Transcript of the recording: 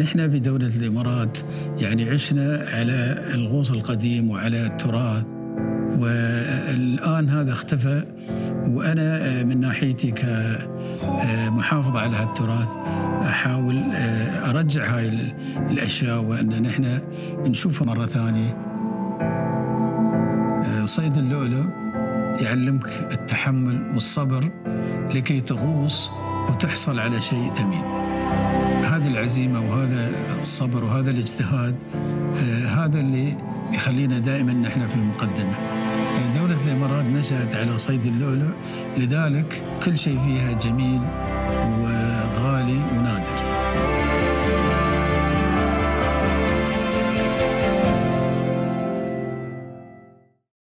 نحن في دولة الإمارات يعني عشنا على الغوص القديم وعلى التراث والآن هذا اختفى. وأنا من ناحيتي كمحافظة على هالتراث أحاول أرجع هاي الأشياء وأن نحن نشوفها مرة ثانية. صيد اللؤلؤ يعلمك التحمل والصبر لكي تغوص وتحصل على شيء ثمين. هذه العزيمة وهذا الصبر وهذا الاجتهاد آه هذا اللي يخلينا دائما نحن في المقدمة. دولة الإمارات نشأت على صيد اللؤلؤ لذلك كل شيء فيها جميل